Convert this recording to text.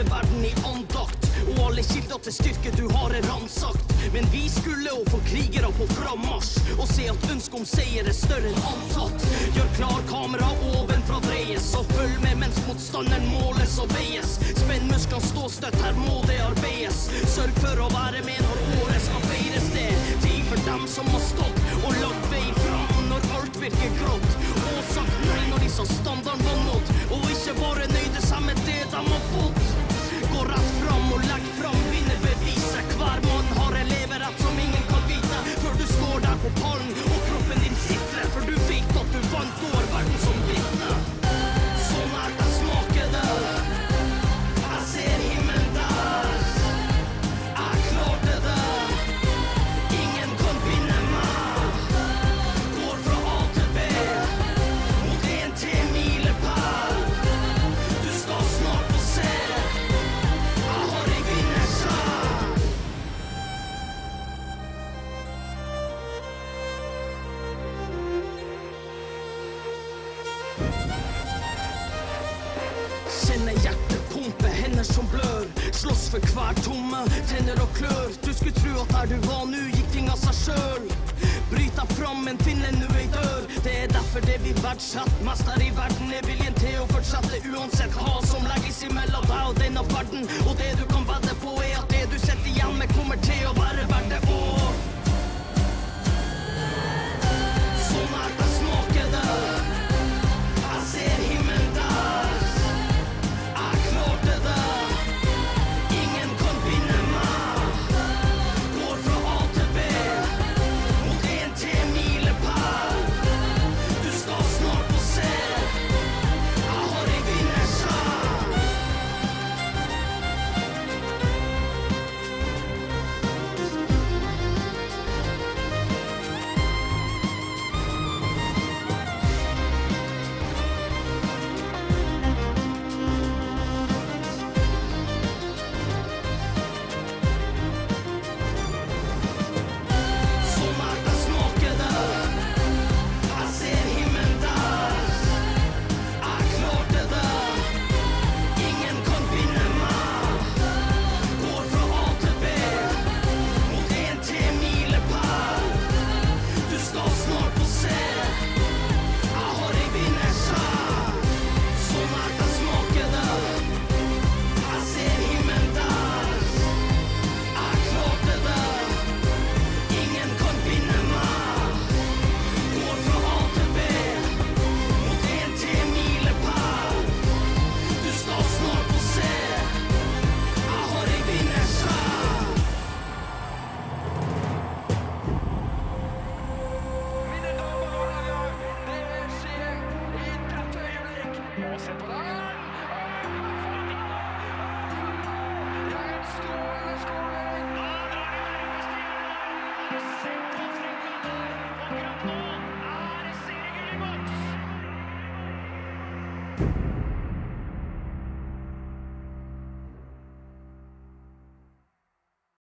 hele verden i andakt. Og alle kilder til styrke du har er ransakt. Men vi skulle å få krigere på frammarsj. Og se at ønsket om seier er større enn antatt. Gjør klar kamera ovenfra dreies. Og følg med mens motstanderen måles og veies. Spenn musklene, stå støtt, her må det arbeides. Sørg for å være med når året skal feires. Det er tid for dem som har stått og lagt vei fram når alt virker grått. Og sagt nei når de sa standarden var nådd. Og ikke bare nøyde seg med det de har fått. Kjenner hjertet pumpe, hender som blør. Slåss for hver tomme, tenner og klør. Du skulle tro at der du var nå, gikk ting av seg sjøl. Bryt deg fram, men finn nu ei dør. Det er derfor det vi verdsetter mest her i verden, er viljen til å fortsette uansett hva som legges imellom deg og denne verden. Og det du kan vedde på, er at det du sitter igjen med, kommer til å være se på den.